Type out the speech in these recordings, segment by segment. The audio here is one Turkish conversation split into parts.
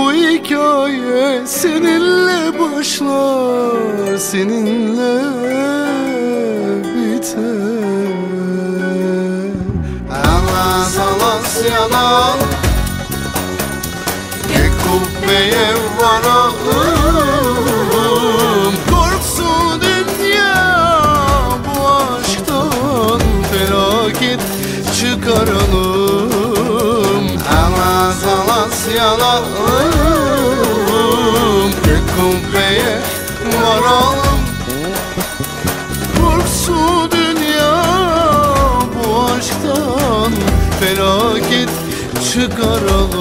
Bu hikaye seninle başlar Seninle biter. Alas alas yalan Gek kubbeye varalım. Çıkaralım. Alas alas yalalım çıkaralım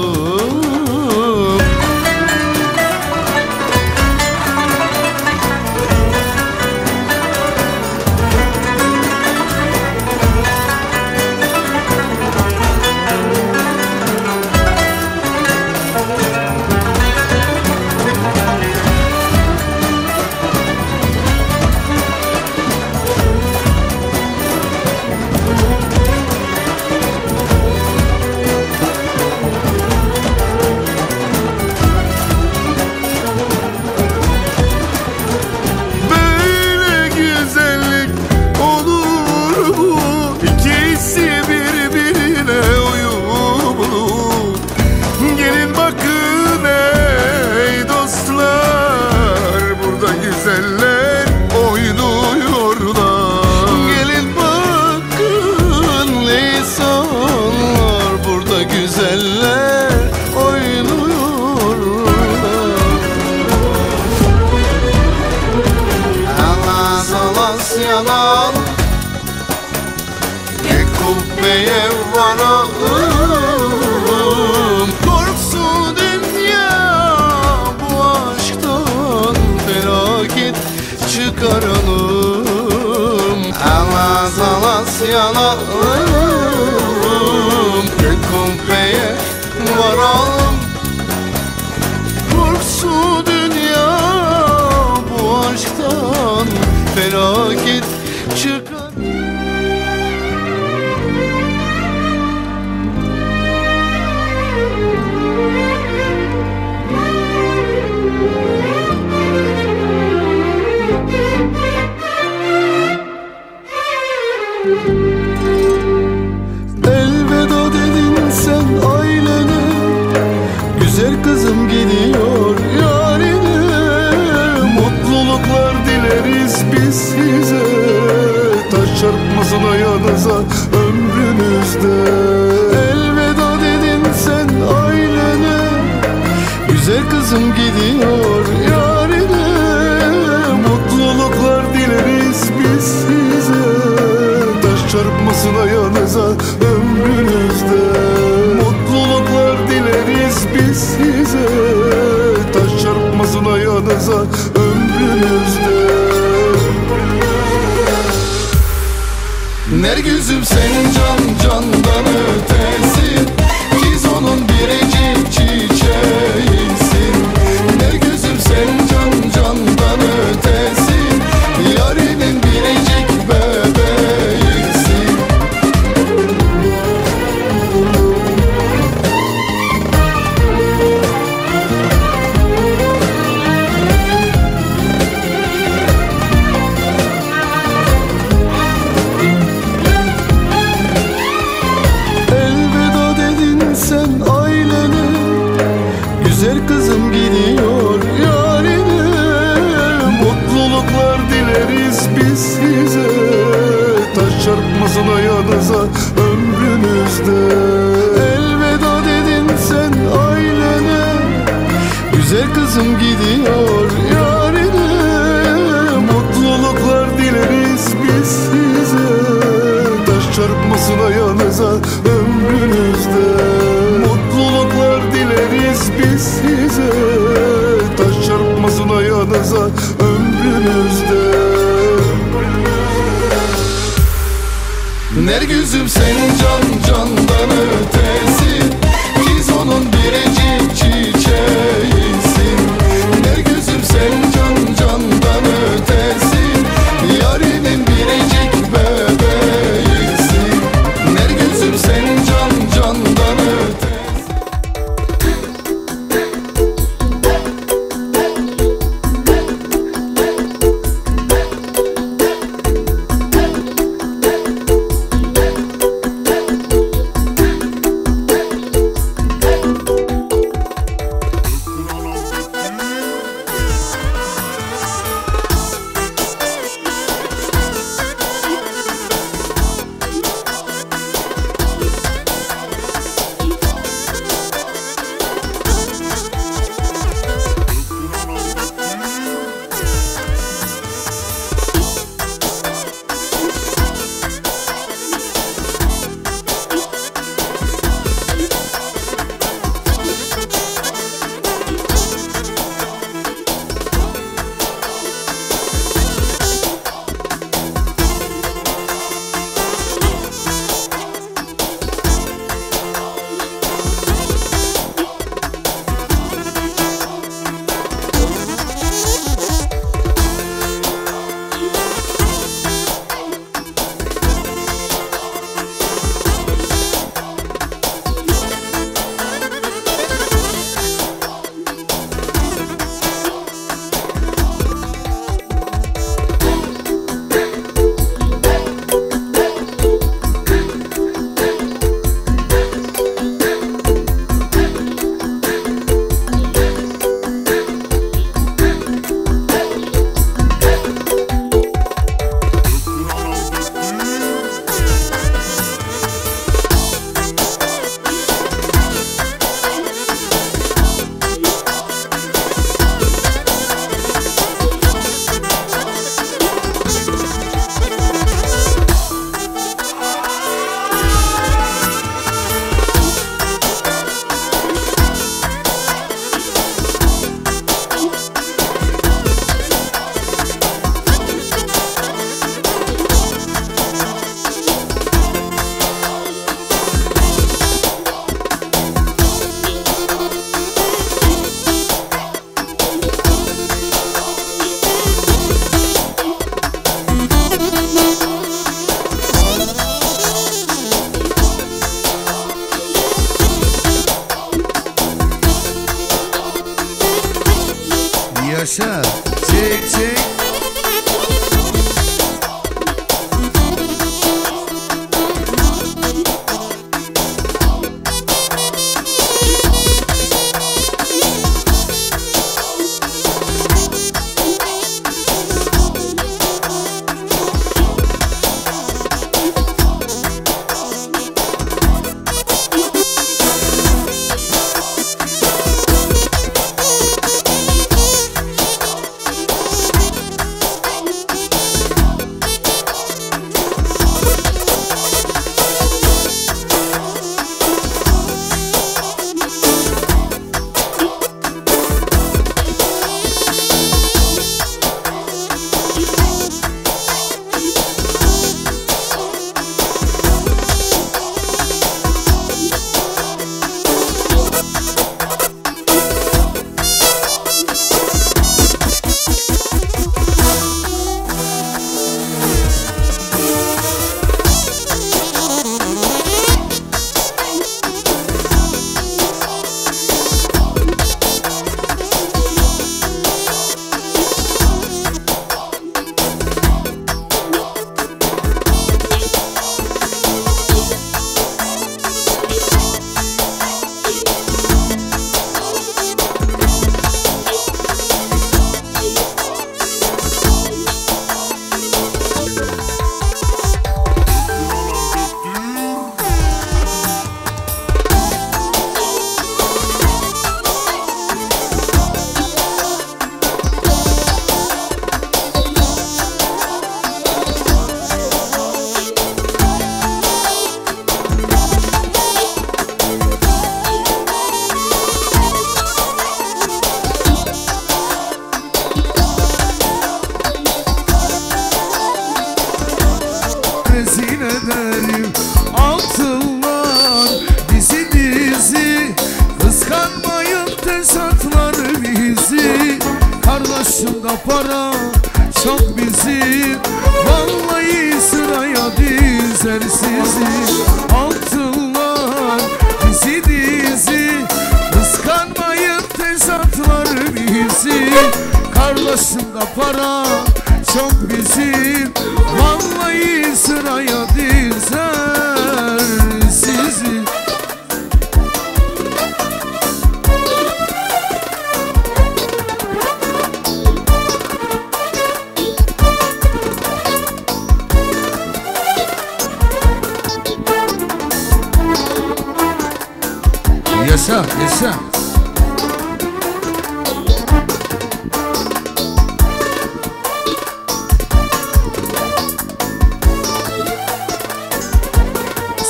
yalan Gek kubbeye varalım Korksun dünya bu aşktan felaket Çarpmasın ayağınıza ömrünüzde. Elveda dedin sen ailene Güzel kızım gidiyor yarine. Mutluluklar dileriz biz size Taş çarpmasın ayağınıza ömrünüzde. Mutluluklar dileriz biz size Taş çarpmasın ayağınıza ömrünüzde Nergüzüm senin can candan ötesin Biz onun biricik Güzel kızım gidiyor yarine Mutluluklar dileriz biz size. Taş çarpmasın ayağınıza ömrünüzde. Mutluluklar dileriz biz size. Taş çarpmasın ayağınıza ömrünüzde. Nergüzüm senin can candan ötesi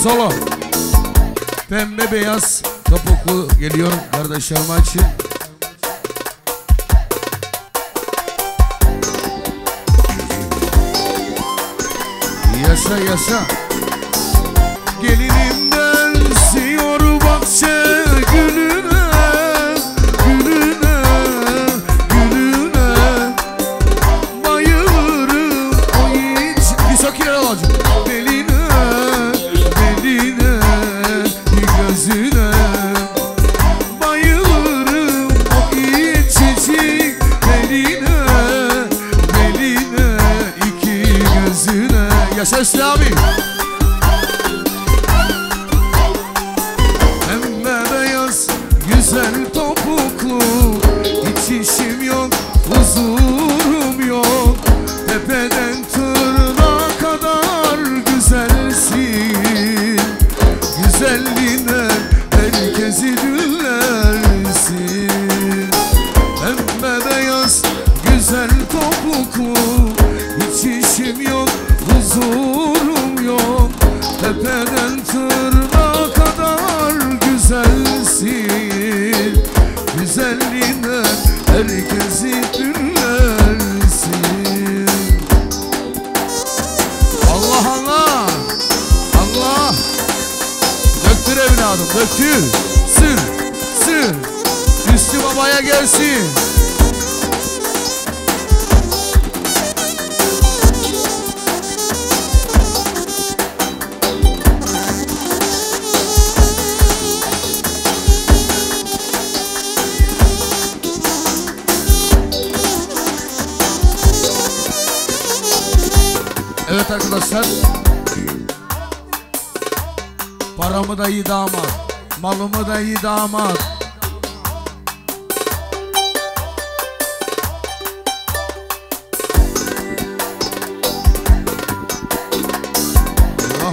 Solo. Pembe beyaz topuklu geliyor kardeşlerim için. Yaşa yaşa.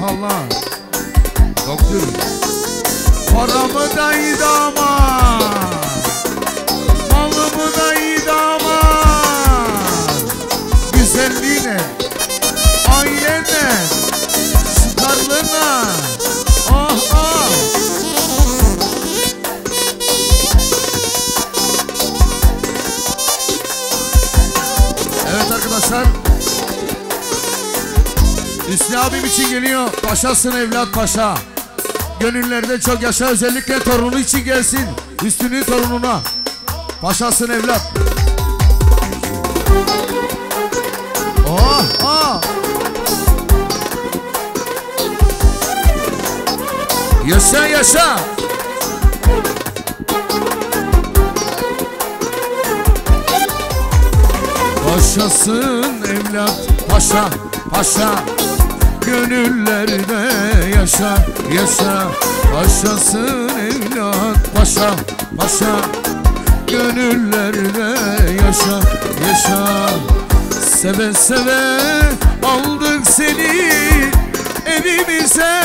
Allah. Doktor. Paramı da iyi damat. Malımı da iyi damat. Güzelliğine, ailene, Hüsnü abim için geliyor. Paşasın evlat paşa. Gönüllerde çok yaşa özellikle torunu için gelsin. Üstünün torununa. Paşasın evlat. Oh oh. Yaşa yaşa. Paşasın evlat paşa paşa Gönüllerde yaşa yaşa Paşasın evlat paşa paşa Gönüllerde yaşa yaşa Seve seve aldık seni Evimize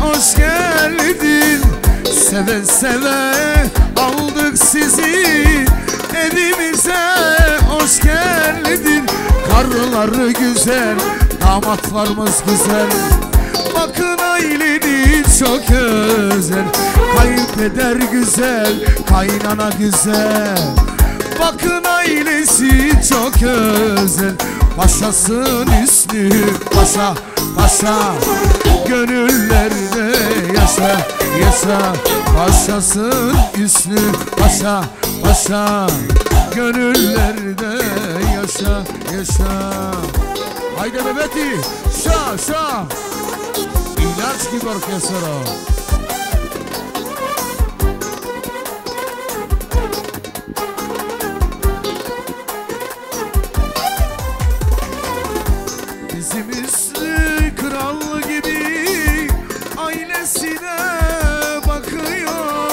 hoş geldin. Seve seve aldık sizi Evimize hoş geldin. Karıları güzel Damatlarımız güzel Bakın aileni çok özel. Kayınpeder güzel Kaynana güzel. Bakın ailesi çok özel. Paşasın üstü paşa paşa. Gönüllerde yaşa yaşa. Paşasın üstü paşa paşa. Gönüllerde yaşa yaşa Haydi bebeti şa şa. İlaç gibi orkestra. Bizim üstü kral gibi ailesine bakıyor.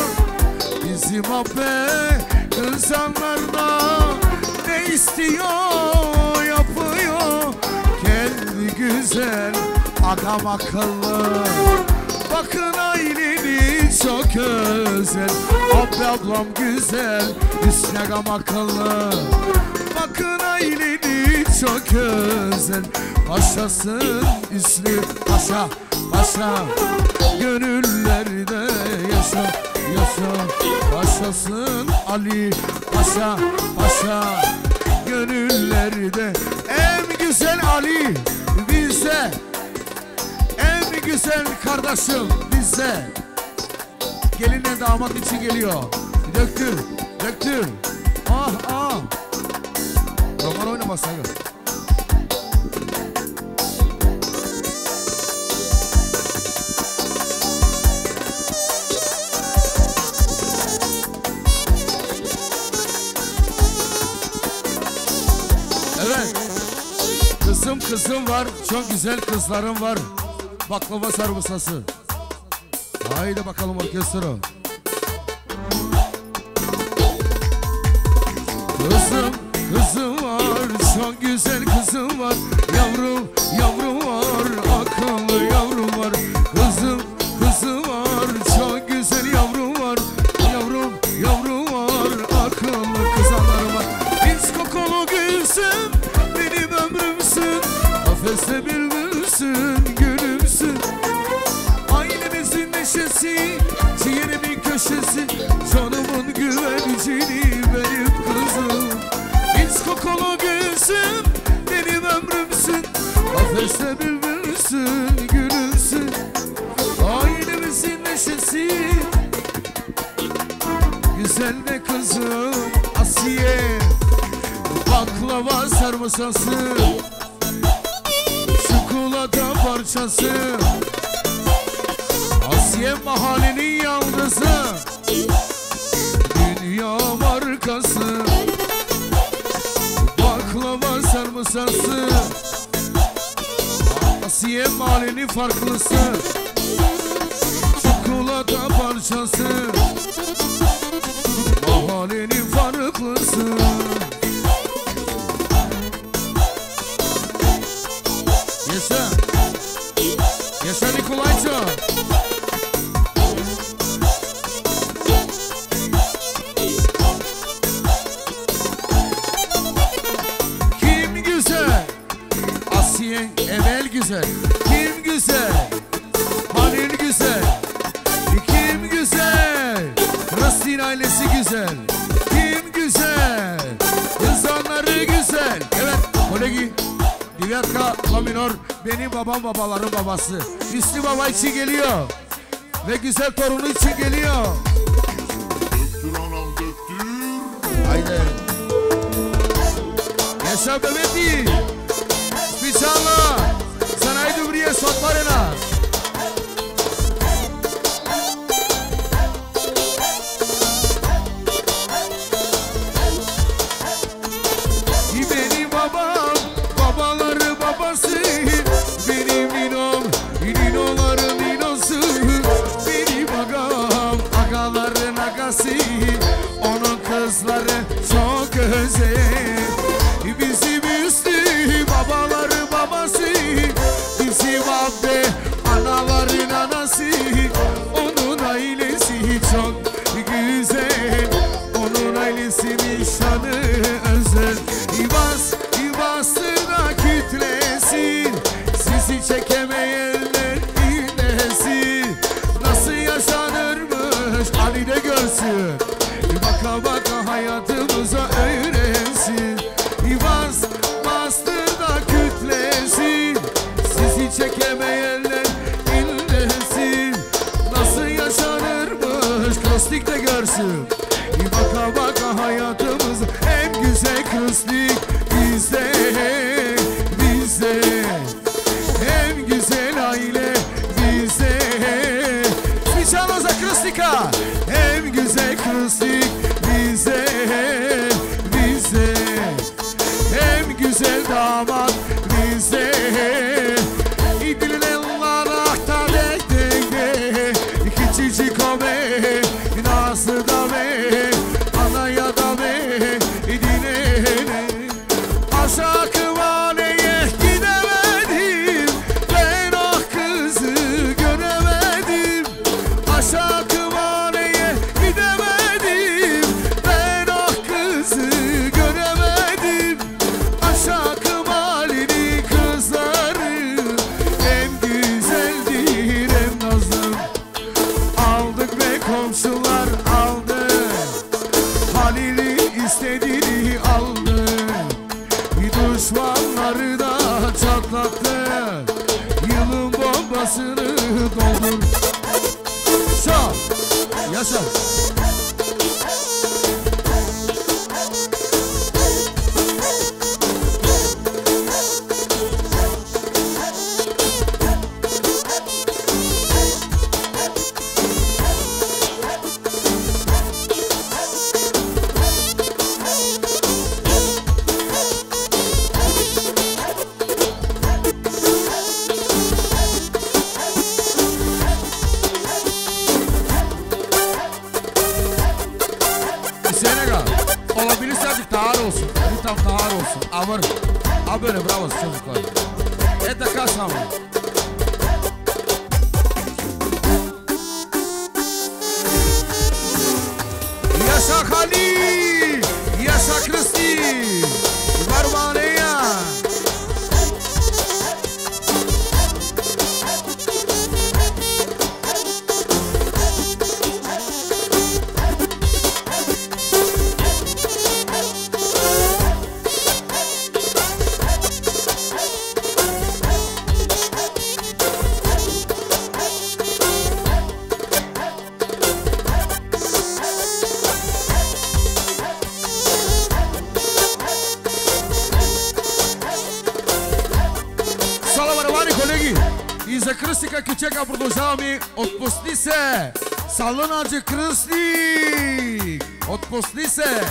Bizim abi güzel adam akıllı. Bakın aileni çok özel Abi ablam güzel agam akıllı. Bakın aileni çok özel Paşasın üslü paşa paşa. Gönüllerde yaşa yaşa. Paşasın Ali paşa paşa. Gönüllerde en güzel Ali bize. En güzel kardeşim bize. Gelinle damat için geliyor. Döktür döktür. Ah ah. Roman oynamazsan yok Kızım var. Çok güzel kızlarım var. Baklava sarımsası. Haydi bakalım orkestra. Kızım, kızım var. Çok güzel kızım var. Yavrum, yavrum güvencini Benim kızım Biz kokulu gülsün Benim ömrümsün. Kafeste bülbülsün Gülümsün Ailemizin neşesi. Güzel de kızım Asiye. Baklava sarımsası forte coração. için geliyor. Ve güzel torunu için geliyor. Arriba, Salona Krasnik. Otposlise.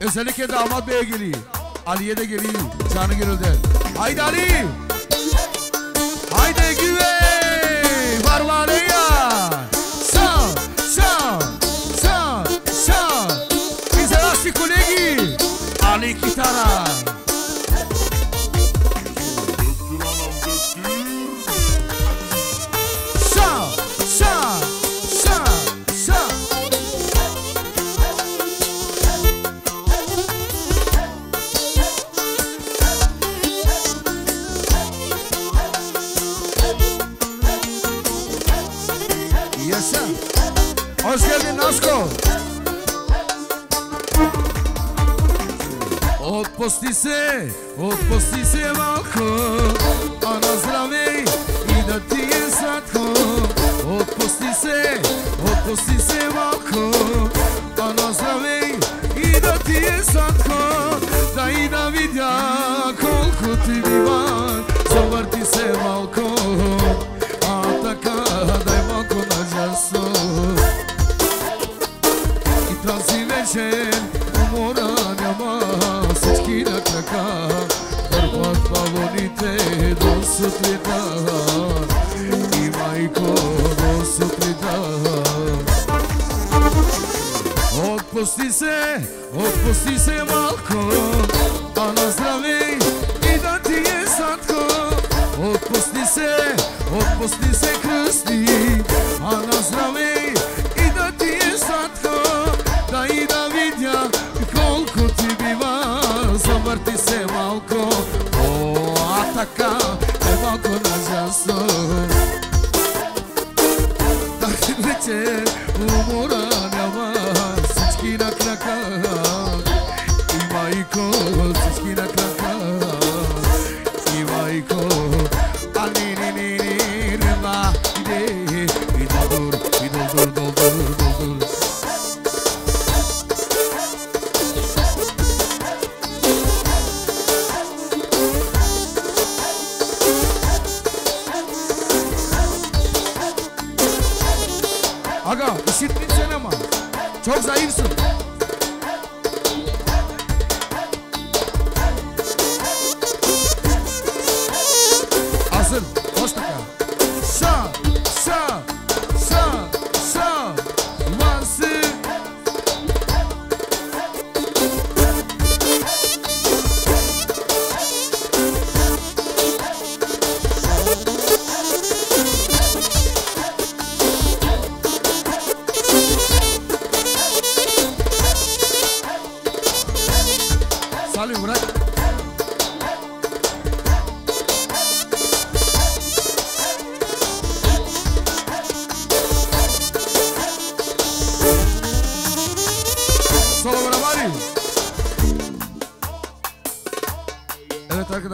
Özellikle damat beye geliyor. Ali'ye de geliyor. Canı gönülden. Haydi Ali.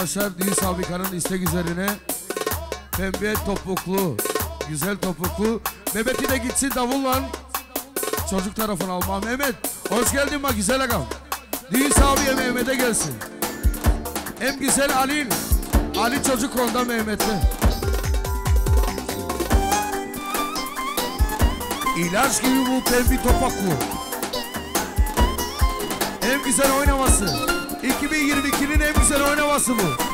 arkadaşlar Düğün Fabrika'nın istek üzerine pembe topuklu, güzel topuklu. Mehmet'i de gitsin davulla çocuk tarafını alma. Mehmet hoş geldin bak güzel agam. Düğün sahibiye Mehmet'e gelsin. Hem güzel Ali, Ali çocuk onda Mehmet'le. İlaç gibi bu pembe topaklı. En güzel oynaması. 2022'nin en güzel oynaması bu.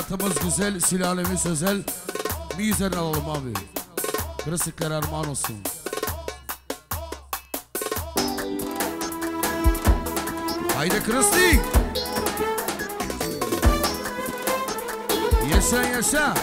Hayatımız güzel, sülalemiz özel. Bir yüzden alalım abi. Kristikler armağan olsun. Haydi Kristik. Yaşa yaşa.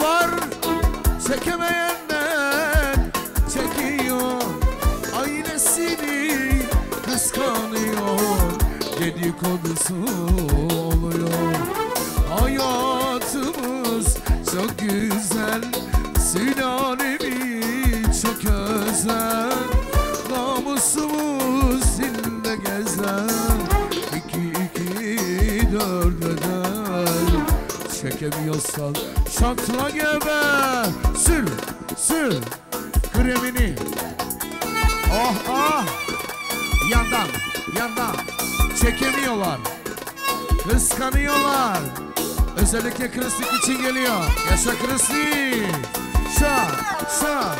Var. Çekemeyenler çekiyor. Ailesini kıskanıyor. Dedikodusu oluyor. Hayatımız çok güzel. Sülalemi çok özel. Namusumuz dilde gezer Çekemiyorsan şatla gebe. Sür sür. Kremini. Oh oh. Yandan yandan. Çekemiyorlar. Kıskanıyorlar. Özellikle Kristik için geliyor. Yaşa Kristik. Şa şa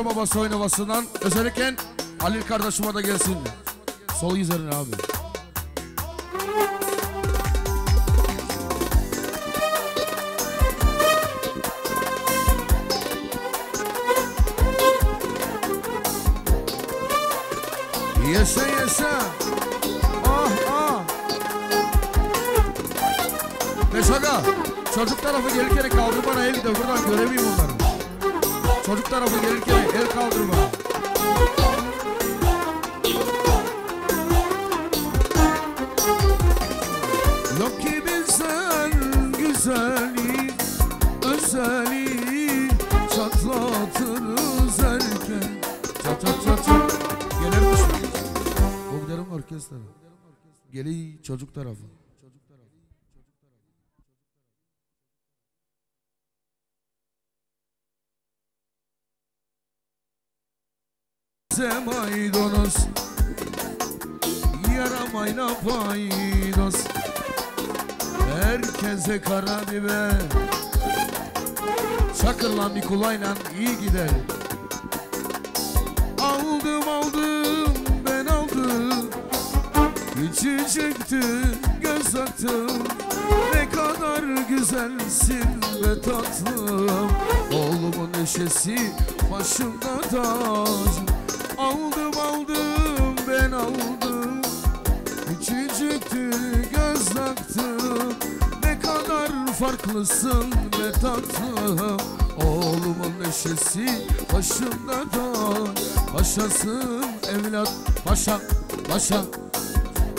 Para Babası oynamasından Özellikle Halil kardeşime de gelsin. Sol yüzlerine abi. Yaşa yaşa Ah ah. Beşaga Çocuk tarafı gelirken kaldırmana el de buradan göremeyeyim onları Çocuk tarafı gelirken el kaldırma Yok ki biz özeli Özeli Çatlatırız erken. Çat çat çat çat. Gelir misin? Orkestra Geli çocuk tarafı maydanoz. Yaramayla paydos Herkese kara biber Çakırla Nikolay'la iyi gider. Aldım aldım ben aldım. Küçücüktü göz aktım Ne kadar güzelsin ve tatlım. Oğlumun neşesi başımda tac Aldım aldım ben aldım. Küçücüktü göz aktım Ne kadar farklısın ve tatlım. Oğlumun neşesi başımda tac Paşasın evlat paşa paşa.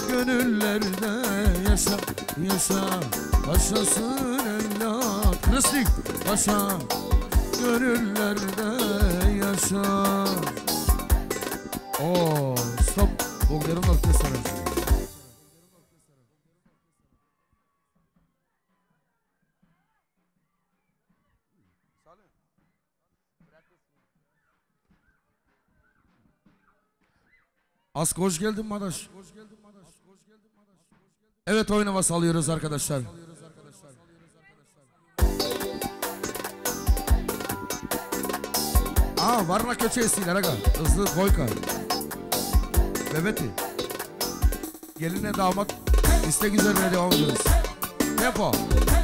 Gönüllerde yaşa yaşa. Paşasın evlat Kristik paşa. Gönüllerde yaşa Oo, stop. Bogdar'ın orkestrası. Ask hoş geldin Madaş. Evet oynama salıyoruz arkadaşlar. Aa varna köçe istiyorlar aga. Hızlı koyka. Bebeti. Geline damat istek üzerine devam ediyoruz. Tempo. Sonra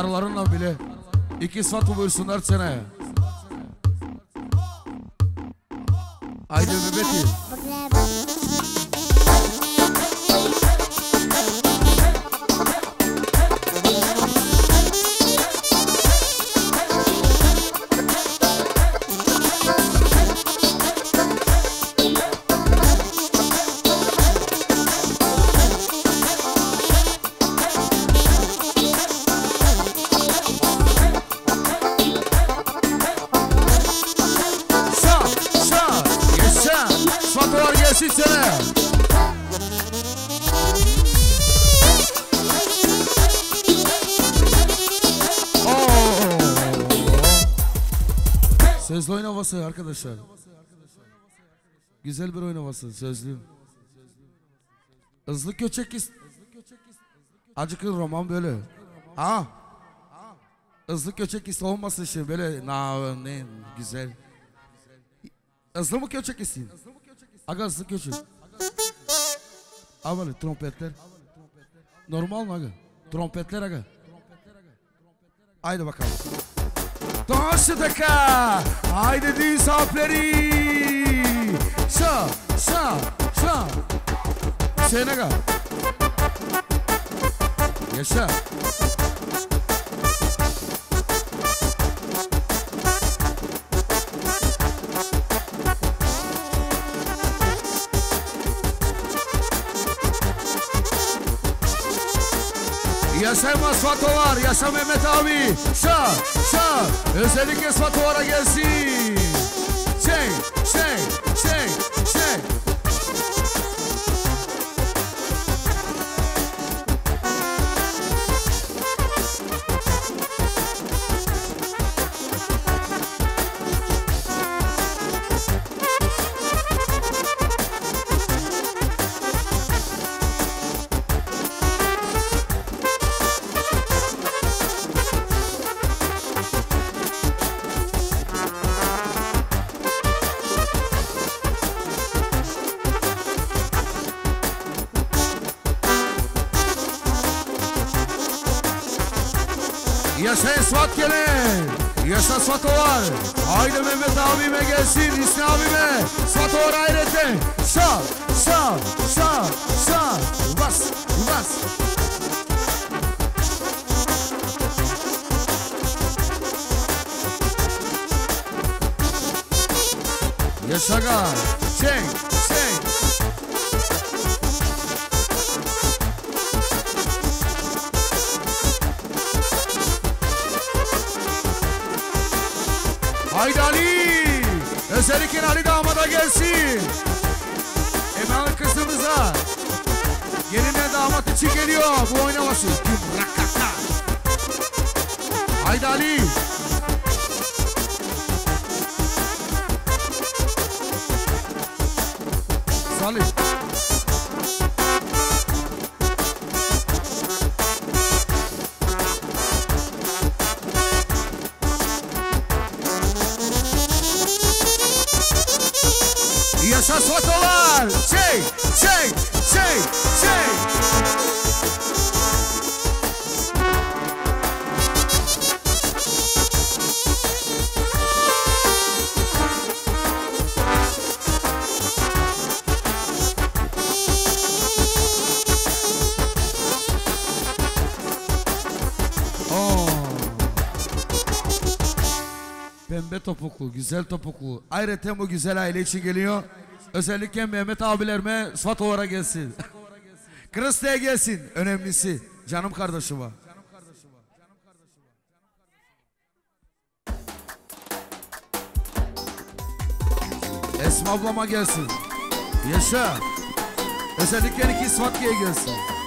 Karılarınla bile. İki Sato buyursunlar seneye. Arkadaşlar. Güzel bir oyun havası sözlü. Hızlı köçek is... Acıkın roman böyle. Ha? Hızlı köçek is olmasın şimdi böyle na ne güzel. Hızlı mı köçek isin? Aga hızlı köçek. Böyle trompetler. Normal mi aga? Trompetler aga. Haydi bakalım. Dans daka. Haydi düğün sahipleri. Şa, şa, şa. Sen aga. Yaşa. Yaşa Masfatolar, yaşa Mehmet abi. Şa, şa. Özellikle Sfatolara gelsin. Çek, çek, Yaşa Svatolar. Çek, çek, çek, çek. Oo. Pembe topuklu, güzel topuklu. Ayrıca bu güzel aile için geliyor. Özellikle Mehmet abilerime Svatovar'a gelsin. Kırıslı'ya gelsin. Önemlisi. Canım kardeşime. Esma ablama gelsin. Yaşa. Özellikle iki Svatki'ye gelsin.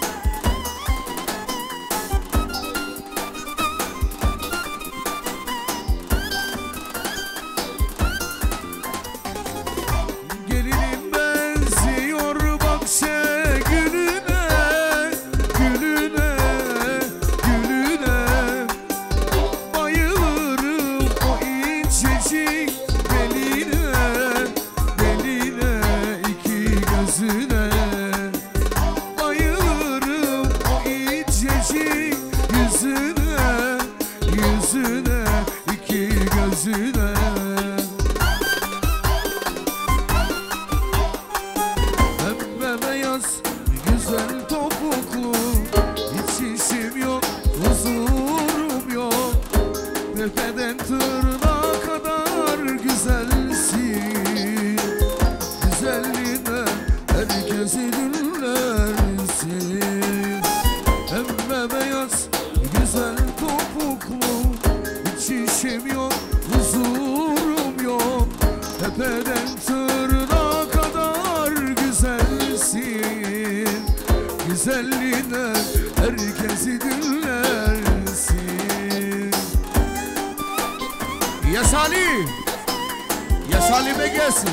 Ya Salih. Ya Salih'e gelsin.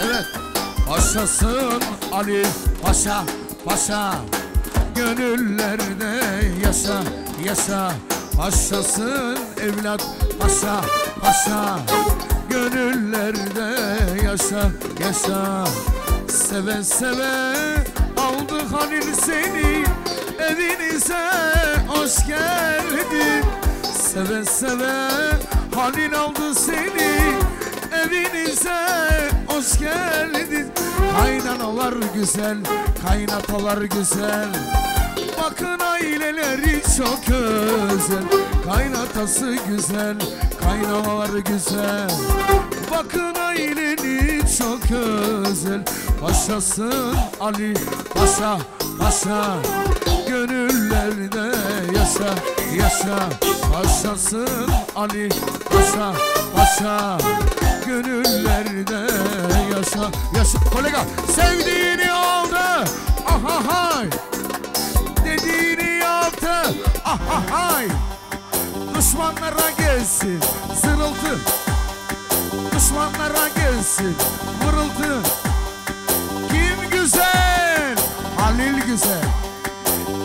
Evet. Paşasın Ali Paşa Paşa. Gönüllerde yaşa yaşa Paşasın evlat Paşa Paşa. Gönüllerde yaşa yaşa Seve seve aldı Halil seni Evinize hoş geldin. Seve seve Halil aldı seni Evinize hoş geldin. Kaynanalar güzel, kaynatalar güzel. Bakın aileleri çok özel. Kaynatası güzel, kaynanalar güzel. Bakın aileni çok özel Paşasın Ali Paşa Paşa. Gönüllerde yaşa yaşa. Paşasın Ali Paşa Paşa. Gönüllerde yaşa yaşa. Kolega sevdiğini aldı. Aha hay. Dediğini yaptı. Aha hay. Düşmanlara gelsin. Zırıltı Düşmanlara gelsin. Vırıltı Kim güzel? Halil güzel.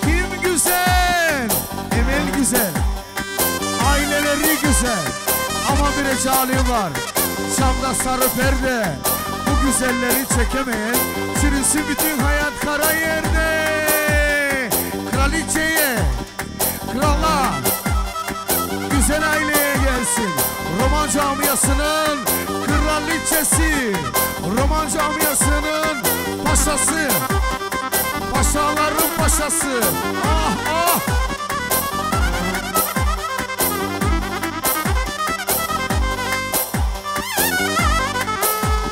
Kim güzel? Emel güzel. Aileleri güzel. Ama bir ecali var. Şam'da sarı perde. Bu güzelleri çekemeyen Çürüsün bütün hayat kara yerde. Kraliçeye Krala Güzel aileye gelsin Roman camiasının kraliçesi Roman camiasının paşası Paşaların paşası Ah ah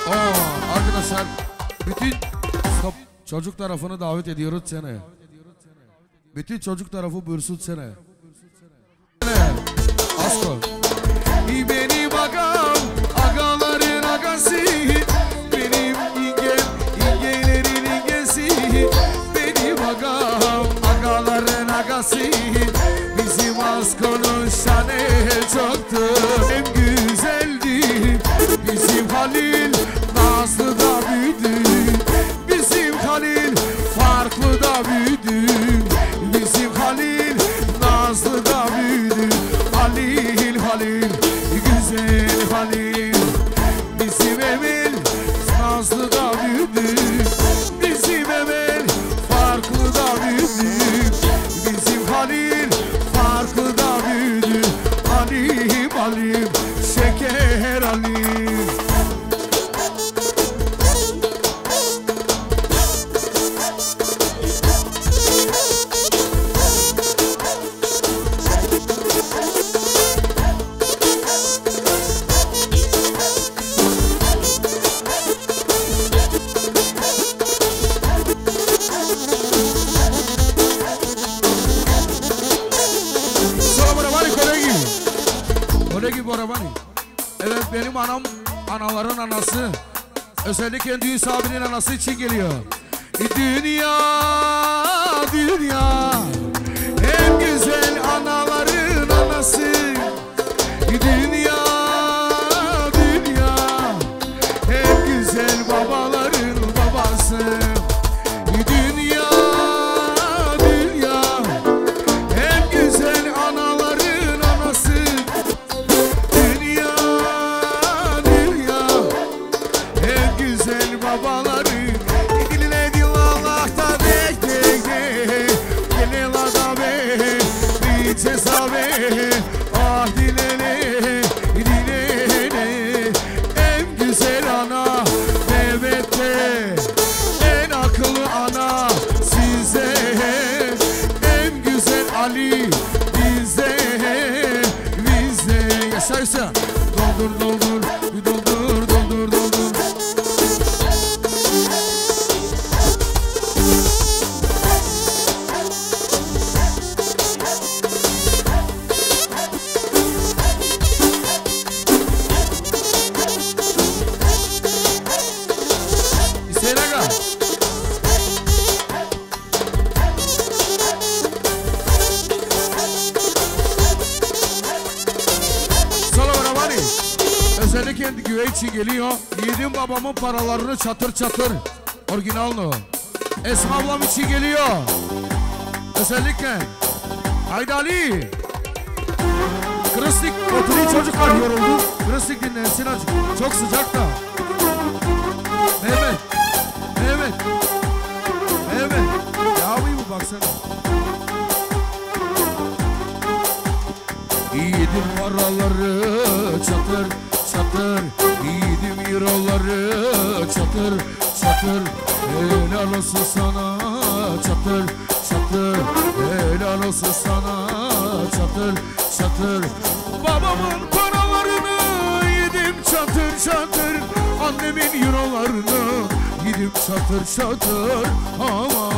Aa, arkadaşlar bütün stop çocuk tarafını davet ediyoruz sene. Bütün çocuk tarafı buyursun sene. Benim agam, agaların agası. Benim ingem, ingelerin ingesi. Benim agam, agaların agası. Bizim Asko'nun şanı çoktur. Hem güzeldi bizim Halil. Anası için geliyor. Bir cesabe paralarını çatır çatır. Orijinal o Esma ablam için geliyor. Özellikle. Haydi Ali. Kristik oturuyor çocuklar yoruldu. Kristik dinlensin azıcık Çok sıcak da. Mehmet. Mehmet. Mehmet. Ya bu baksana. Yiğidim paraları. Çatır çatır euroları çatır çatır. Helal olsun sana çatır çatır. Helal olsun sana çatır çatır. Babamın paralarını yedim çatır çatır. Annemin eurolarını yedim çatır çatır. Aman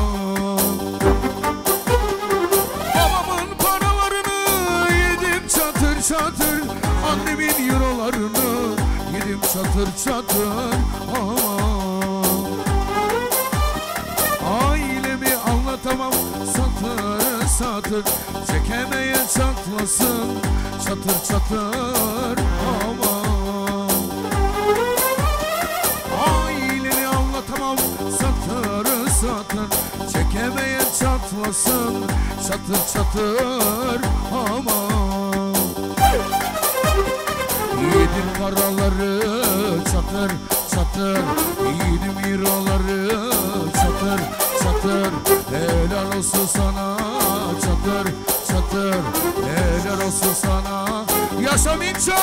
çatır çatır Aman Ailemi anlatamam satır satır. Çekemeyen çatlasın çatır çatır Aman Aileni anlatamam satır satır. Çekemeyen çatlasın çatır çatır Aman Yedim paraları çatır çatır. Yiğidim hero'ları çatır çatır. Helal olsun sana çatır çatır. Helal olsun sana. Yaşa Minço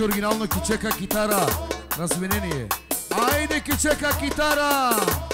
Lasci oryginalno kičeka kitara. Razmeneni je. Ajde kičeka kitara!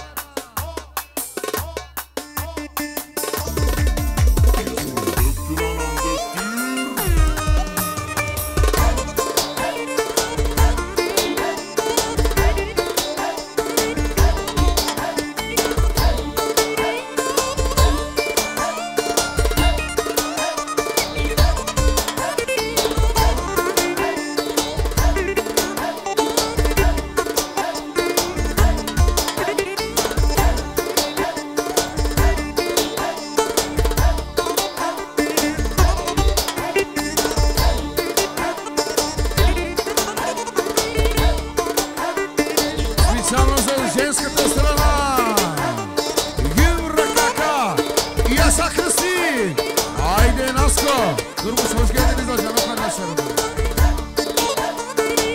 Durmuş hoş geldiniz hocam arkadaşlarım.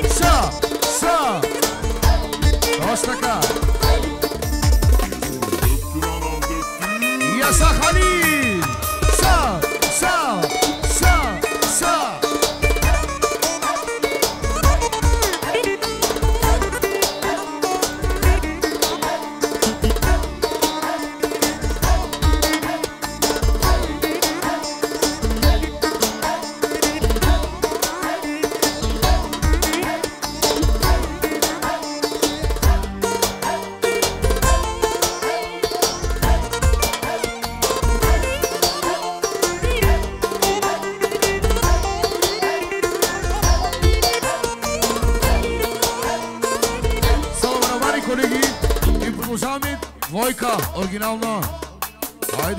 Sağ, sağ. Hoşça kal.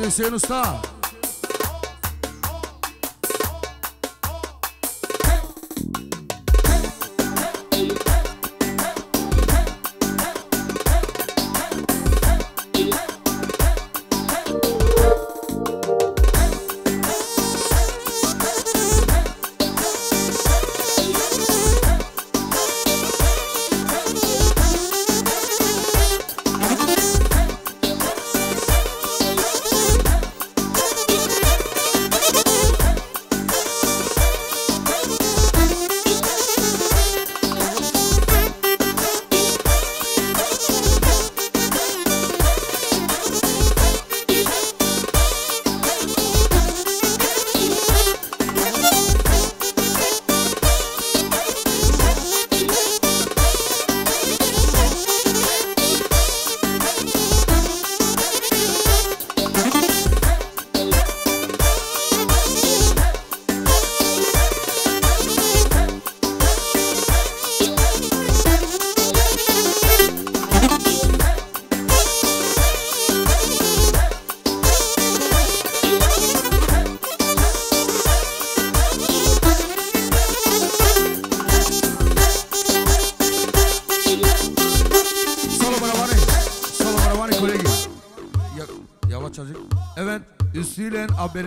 descendo está.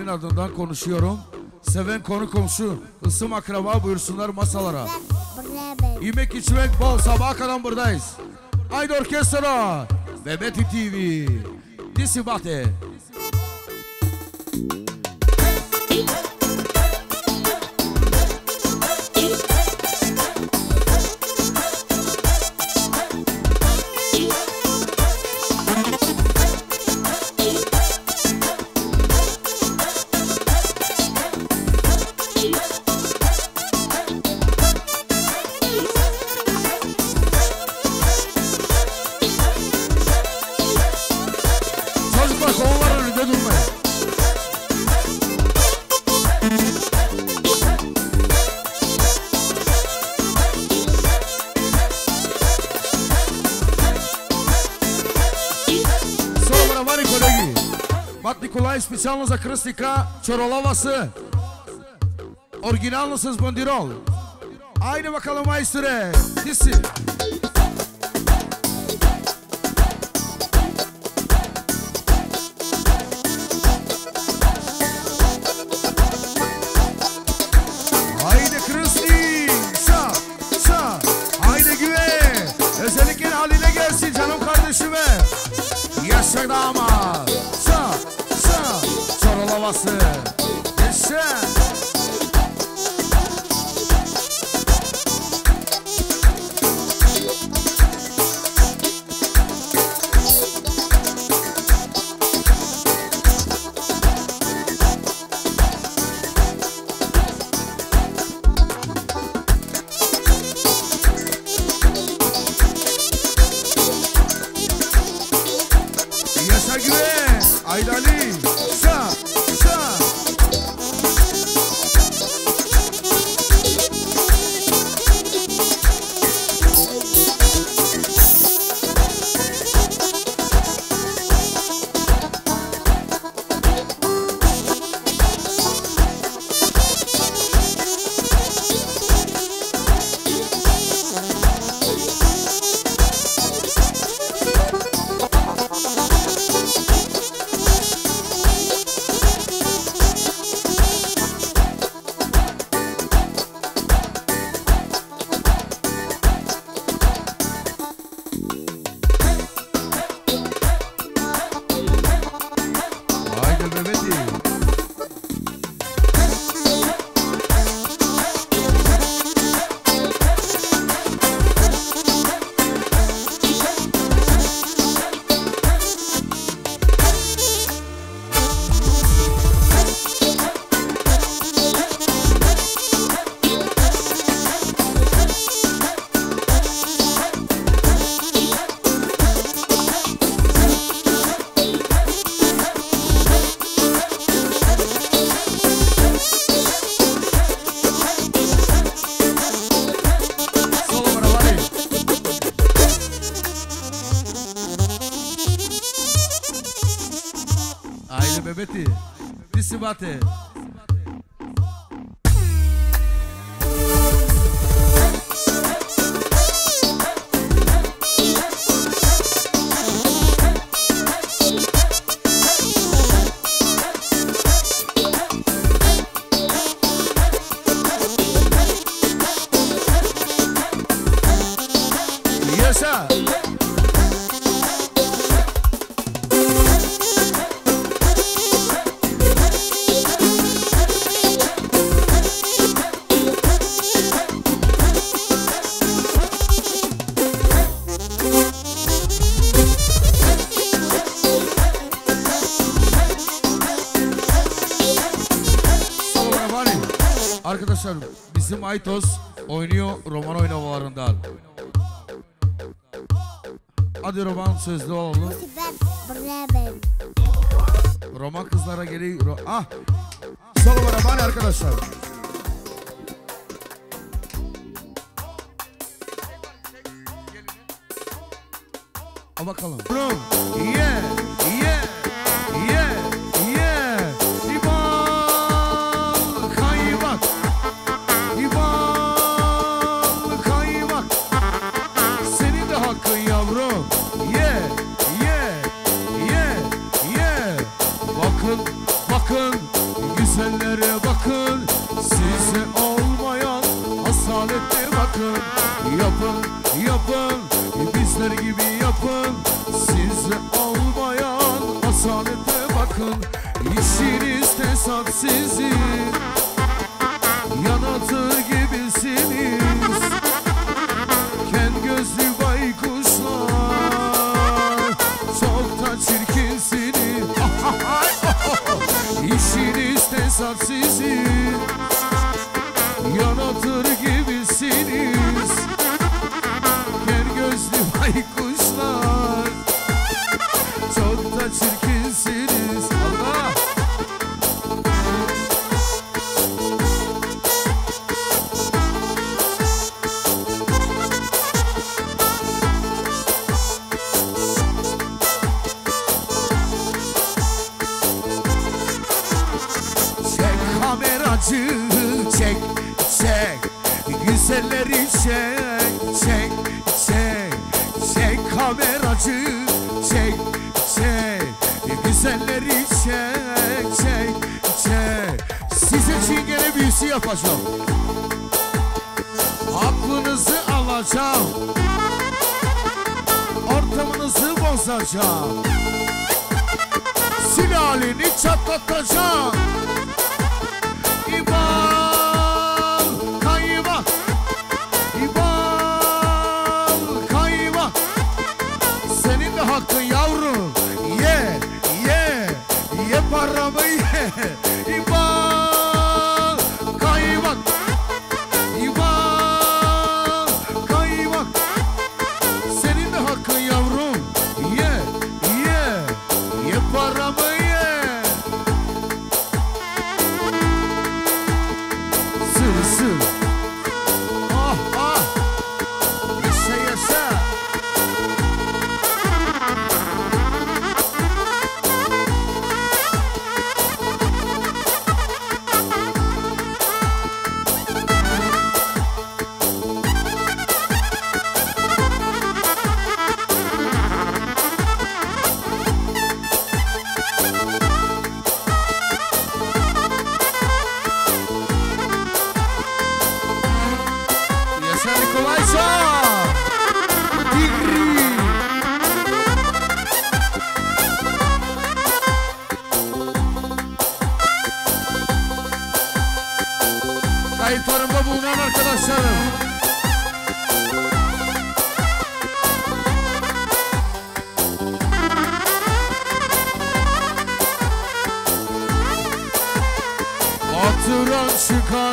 Üstüyle haberin ardından konuşuyorum. Seven konu komşu, ısım akraba buyursunlar masalara. Yemek içmek bol sabaha kadar buradayız. Haydi orkestra ve Betty TV. Disi специално за кръстника Чороловası. Оригинално с бандирол. Айде bakalım майсторе. Ти си. about this. Aytos oynuyor roman oynamalarından. Hadi roman sözlü olalım. Roman kızlara geri... Ro ah! Solo Maravali arkadaşlar. Al bakalım. Yeah, acı çek çek. Güzelleri çek çek çek. Çek kameracı çek çek. Güzelleri çek çek çek. Size çingene büyüsü yapacağım. Aklınızı alacağım. Ortamınızı bozacağım. Sülaleni çatlatacağım.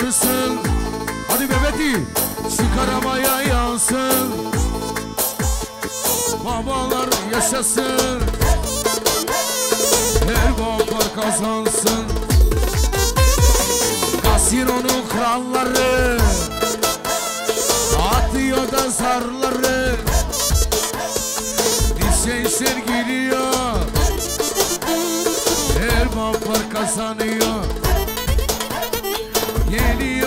yansın. Hadi bebeti Sıkaramaya yansın. Babalar yaşasın. Her babalar kazansın. Kasinonun kralları. Atıyor da zarları. Lisenser giriyor Her babalar kazanıyor. Yeah,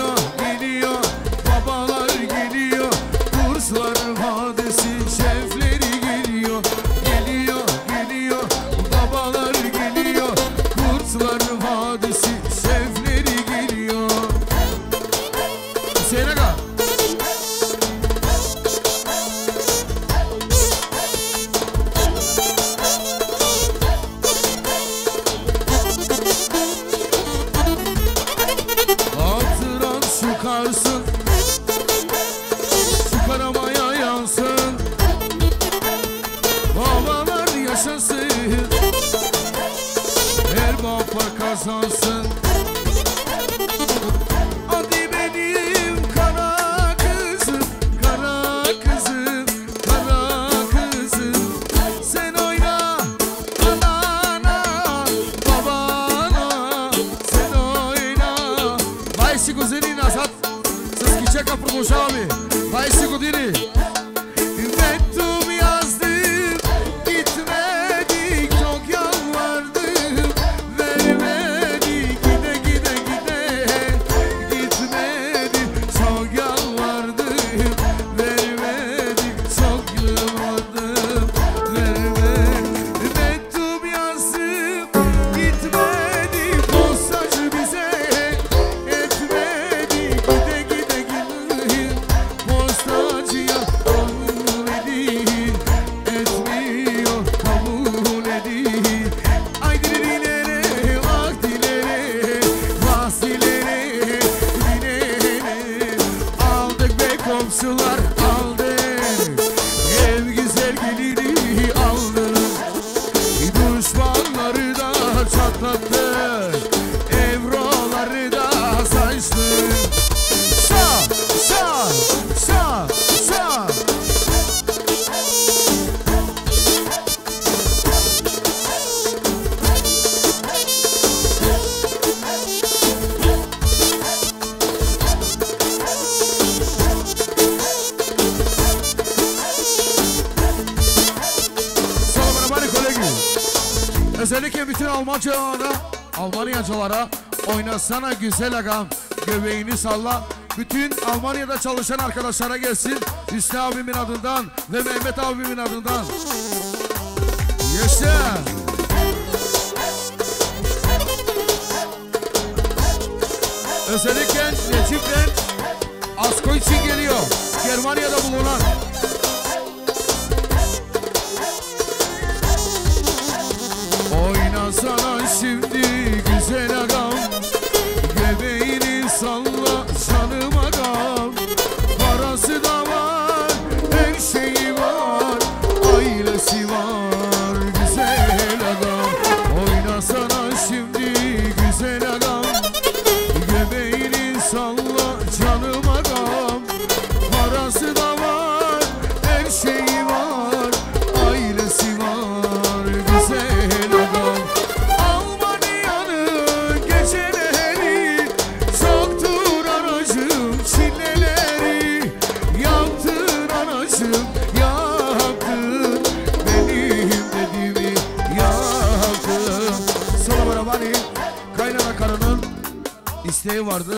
Baksana güzel agam göbeğini salla. Bütün Almanya'da çalışan arkadaşlara gelsin. Hüsnü abimin adından ve Mehmet abimin adından. Yaşa. Özellikle Necip'le Asko için geliyor. Germanya'da bulunan